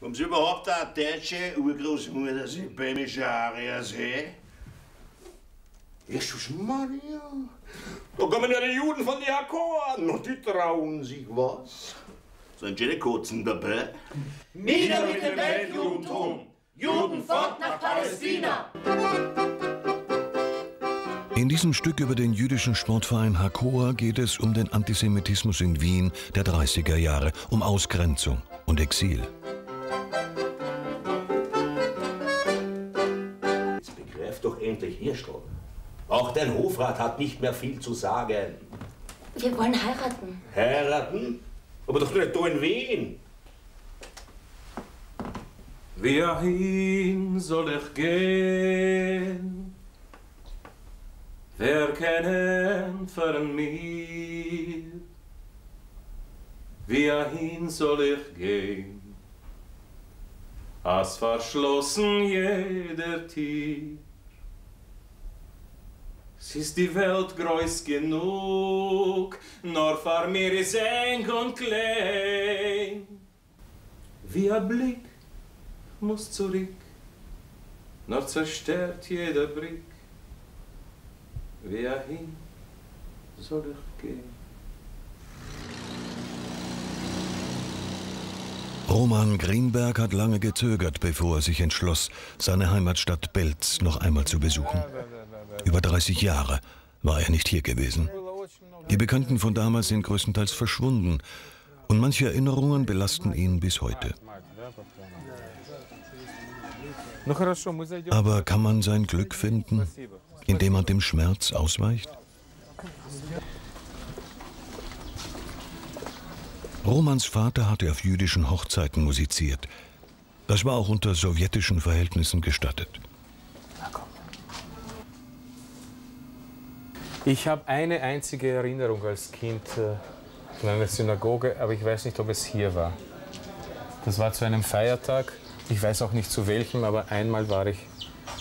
Haben Sie überhaupt eine deutsche Urgroßmutter, dass ich böhmische Arier sehe? Jesus Maria, da kommen ja die Juden von Akkorden und die trauen sich was. Sind Sie die Kotzen dabei? Nieder mit dem Weltjudentum! Juden fort nach Palästina! In diesem Stück über den jüdischen Sportverein Hakoa geht es um den Antisemitismus in Wien der 30er Jahre, um Ausgrenzung und Exil. Doch endlich Hirschl. Auch dein Hofrat hat nicht mehr viel zu sagen. Wir wollen heiraten. Heiraten? Aber doch nicht da in Wien. Wohin soll ich gehen? Wer kennen von mir? Wohin soll ich gehen? Als verschlossen jeder Tier. Es ist die Welt groß genug, nur vor mir ist eng und klein. Wie ein Blick muss zurück, nur zerstört jeder Blick. Wohin soll ich gehen? Roman Greenberg hat lange gezögert, bevor er sich entschloss, seine Heimatstadt Belz noch einmal zu besuchen. Über 30 Jahre war er nicht hier gewesen. Die Bekannten von damals sind größtenteils verschwunden und manche Erinnerungen belasten ihn bis heute. Aber kann man sein Glück finden, indem man dem Schmerz ausweicht? Romans Vater hatte auf jüdischen Hochzeiten musiziert. Das war auch unter sowjetischen Verhältnissen gestattet. Ich habe eine einzige Erinnerung als Kind äh, in einer Synagoge, aber ich weiß nicht, ob es hier war. Das war zu einem Feiertag. Ich weiß auch nicht zu welchem, aber einmal war ich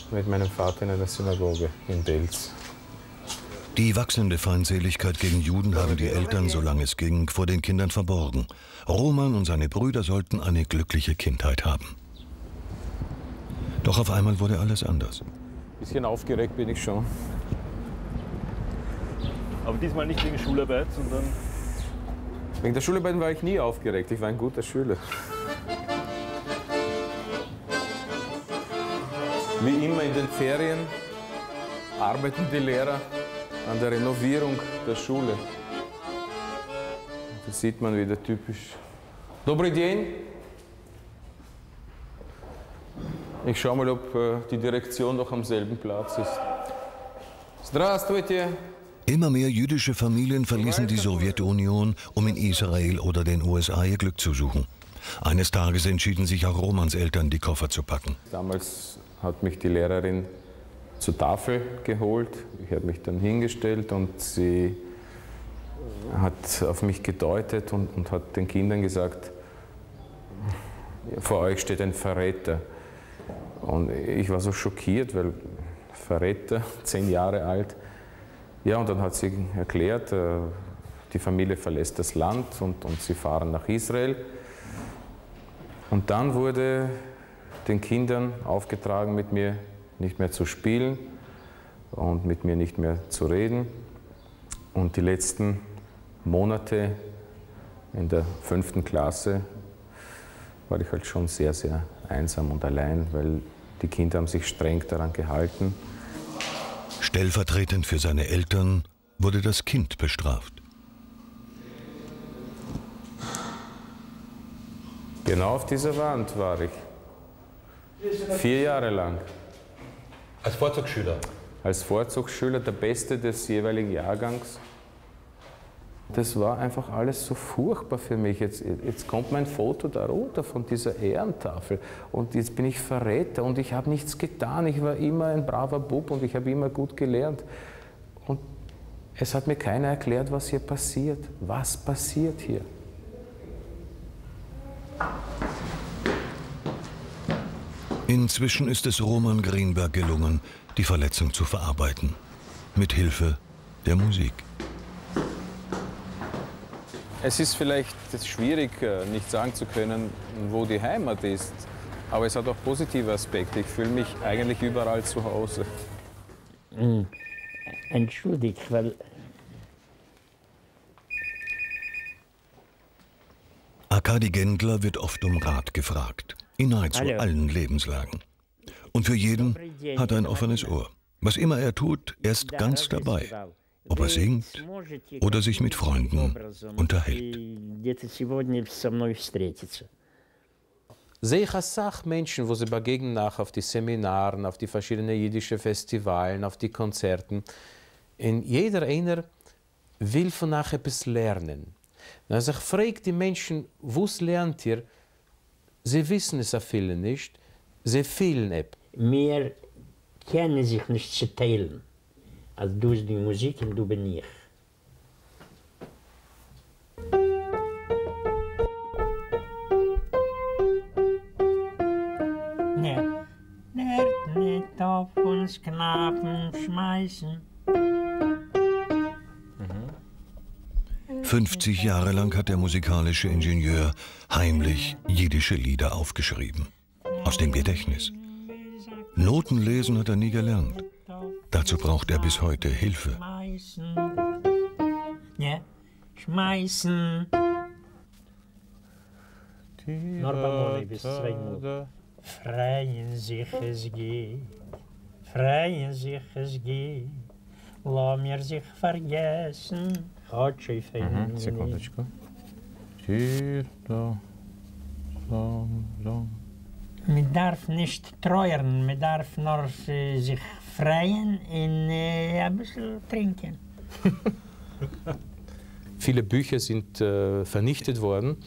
mit meinem Vater in einer Synagoge in Belz. Die wachsende Feindseligkeit gegen Juden haben die Eltern, solange es ging, vor den Kindern verborgen. Roman und seine Brüder sollten eine glückliche Kindheit haben. Doch auf einmal wurde alles anders. Ein bisschen aufgeregt bin ich schon. Aber diesmal nicht wegen Schularbeit, sondern. Wegen der Schularbeit war ich nie aufgeregt. Ich war ein guter Schüler. Wie immer in den Ferien arbeiten die Lehrer an der Renovierung der Schule. Da sieht man wieder typisch. Добрый день. Ich schaue mal, ob äh, die Direktion noch am selben Platz ist. Здравствуйте. Immer mehr jüdische Familien verließen die Sowjetunion, um in Israel oder den USA ihr Glück zu suchen. Eines Tages entschieden sich auch Romans Eltern, die Koffer zu packen. Damals hat mich die Lehrerin zur Tafel geholt. Ich habe mich dann hingestellt und sie hat auf mich gedeutet und, und hat den Kindern gesagt, vor euch steht ein Verräter. Und ich war so schockiert, weil Verräter, zehn Jahre alt. Ja, und dann hat sie erklärt, äh, die Familie verlässt das Land und, und sie fahren nach Israel. Und dann wurde den Kindern aufgetragen, mit mir nicht mehr zu spielen und mit mir nicht mehr zu reden. Und die letzten Monate in der fünften Klasse war ich halt schon sehr, sehr einsam und allein, weil die Kinder haben sich streng daran gehalten. Stellvertretend für seine Eltern wurde das Kind bestraft. Genau auf dieser Wand war ich. Vier Jahre lang. Als Vorzugsschüler? Als Vorzugsschüler, der Beste des jeweiligen Jahrgangs. Das war einfach alles so furchtbar für mich. Jetzt, jetzt kommt mein Foto da runter von dieser Ehrentafel und jetzt bin ich Verräter und ich habe nichts getan. Ich war immer ein braver Bub und ich habe immer gut gelernt. Und es hat mir keiner erklärt, was hier passiert. Was passiert hier? Inzwischen ist es Roman Greenberg gelungen, die Verletzung zu verarbeiten. Mit Hilfe der Musik. Es ist vielleicht schwierig, äh, nicht sagen zu können, wo die Heimat ist. Aber es hat auch positive Aspekte. Ich fühle mich eigentlich überall zu Hause. Mm. Entschuldigt, weil Arkadi Gendler wird oft um Rat gefragt, in nahezu allen Lebenslagen. Und für jeden hat er ein offenes Ohr. Was immer er tut, er ist ganz dabei. Ob er singt oder sich mit Freunden unterhält. Sehe ich als Sach Menschen, wo sie begegnen nach auf die Seminaren, auf die verschiedenen jüdischen Festivalen, auf die Konzerten. Und jeder einer will von nachher etwas lernen. Und also ich frage die Menschen, was lernt ihr? Sie wissen es viele nicht, sie fühlen es. Wir kennen sich nicht zu teilen. Also durch die Musik und du bin ich. Ne, Werd nicht auf uns Knaben schmeißen. 50 Jahre lang hat der musikalische Ingenieur heimlich jiddische Lieder aufgeschrieben. Aus dem Gedächtnis. Noten lesen hat er nie gelernt. Dazu braucht er bis heute Hilfe. Ne, schmeißen. Bamoli bis zwei Minuten. Freien sich es geht, freien sich es geht, lass mir sich vergessen raczej mhm. Sekundeczkę. Tito. So, so. Man darf nicht treuern, man darf nur äh, sich freien und äh, ein bisschen trinken. Viele Bücher sind äh, vernichtet worden,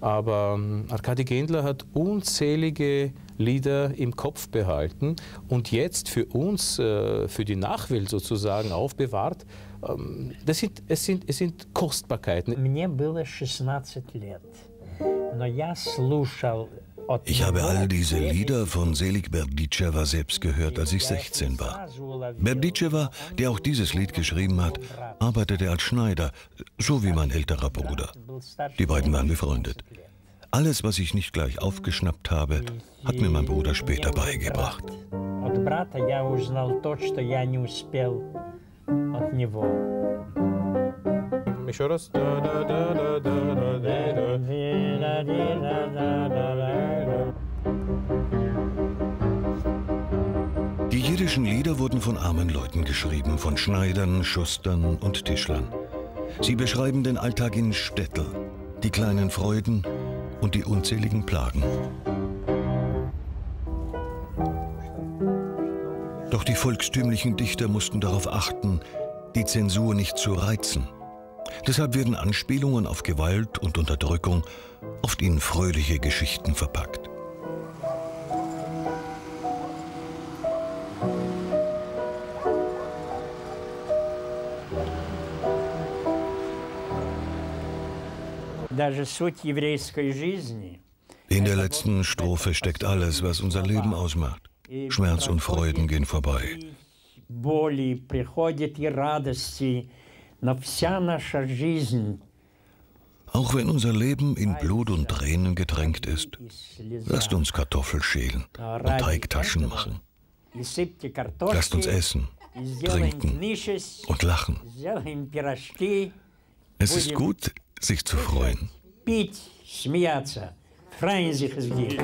aber ähm, Arkadi Gendler hat unzählige Lieder im Kopf behalten und jetzt für uns, äh, für die Nachwelt sozusagen aufbewahrt. Ähm, das sind, es, sind, es sind Kostbarkeiten. Мне было 16 лет, но я слушал от Ich habe него all diese все Lieder von Selig Berditschewa selbst gehört, als ich 16 war. Berditschewa, der auch dieses Lied geschrieben hat, arbeitete als Schneider, so wie mein älterer Bruder. Die beiden waren befreundet. Alles, was ich nicht gleich aufgeschnappt habe, hat mir mein Bruder später beigebracht. От брата я узнал то, что я не успел от него. Еще раз. Da, da, da, da, da, da, da, da. Die jiddischen Lieder wurden von armen Leuten geschrieben, von Schneidern, Schustern und Tischlern. Sie beschreiben den Alltag in Städtel, die kleinen Freuden und die unzähligen Plagen. Doch die volkstümlichen Dichter mussten darauf achten, die Zensur nicht zu reizen. Deshalb werden Anspielungen auf Gewalt und Unterdrückung oft in fröhliche Geschichten verpackt. In der letzten Strophe steckt alles, was unser Leben ausmacht. Schmerz und Freuden gehen vorbei. боли приходят и радости, но вся наша жизнь Auch wenn unser Leben in Blut und Tränen getränkt ist, и слеза. lasst uns Kartoffel schälen und Teigtaschen machen. И сыпьте Lasst uns картошки, essen и сделаем trinken книшес, und lachen. сделаем пирожки, Es ist gut, sich zu freuen. Bitte, Schmiaza. Freuen sich es gilt.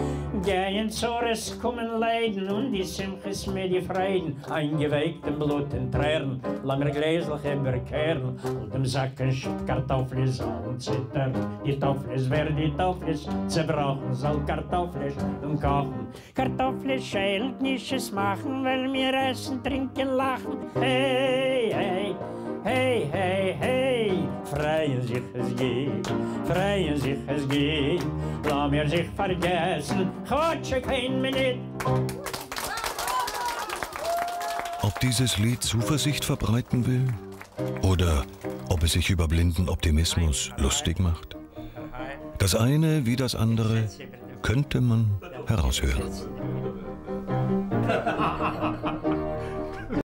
Deinen Zores kommen Leiden und die Simches mir die Freiden. Eingeweckten Blut in Tränen, langer Gläslich überkehren und im Sack ein Schub Kartoffel und zittern. Die Tofflis, werden die Tofflis zerbrochen, soll Kartofflisch und kochen. Kartofflisch nicht, es machen, weil wir essen, trinken, lachen. Hey, hey, hey, hey, hey freien sich es geht, freien sich es geht, lass mir sich vergessen, Quatsche kein Minute. Ob dieses Lied Zuversicht verbreiten will oder ob es sich über blinden Optimismus lustig macht. Das eine wie das andere könnte man heraushören.